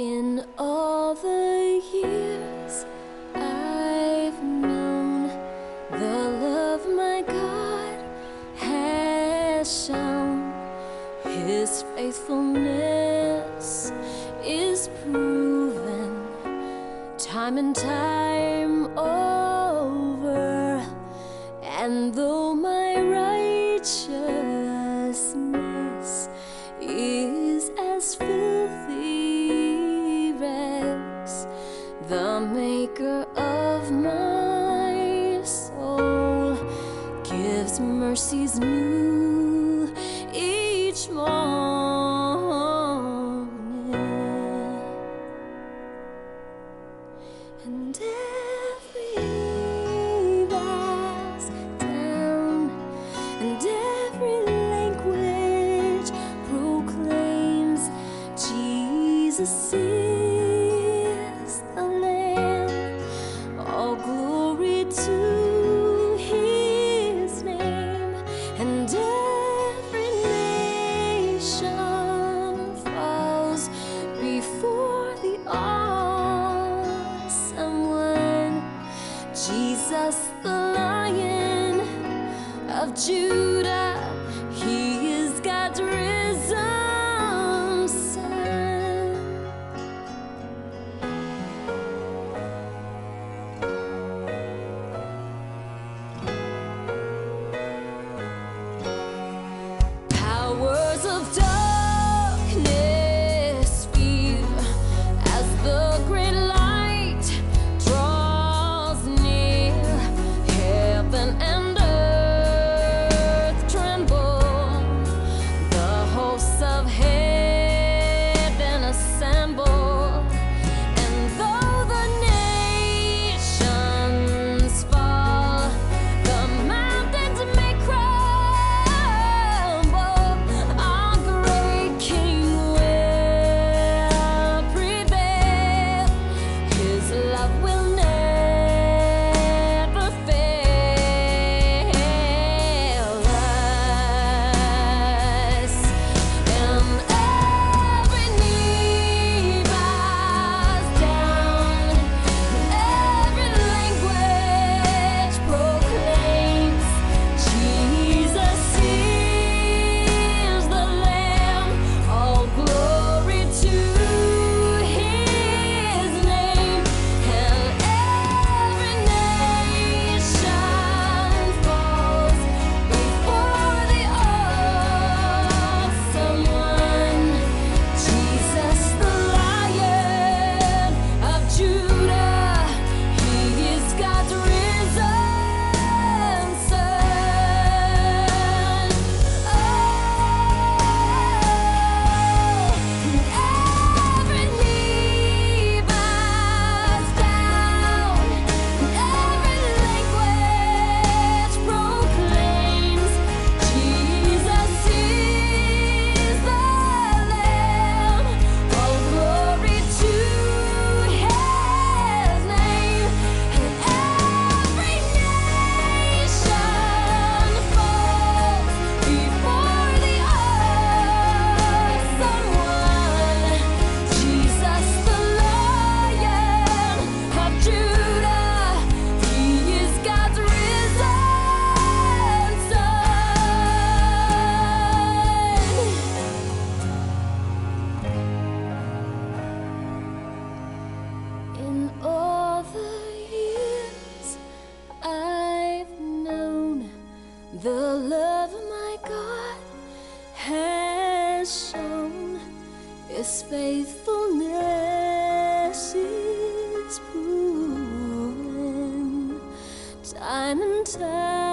In all the years I've known the love my God has shown, His faithfulness is proven time and time over. And though my Mercy's mercies new each morning. And of Judah. His faithfulness is proven time and time.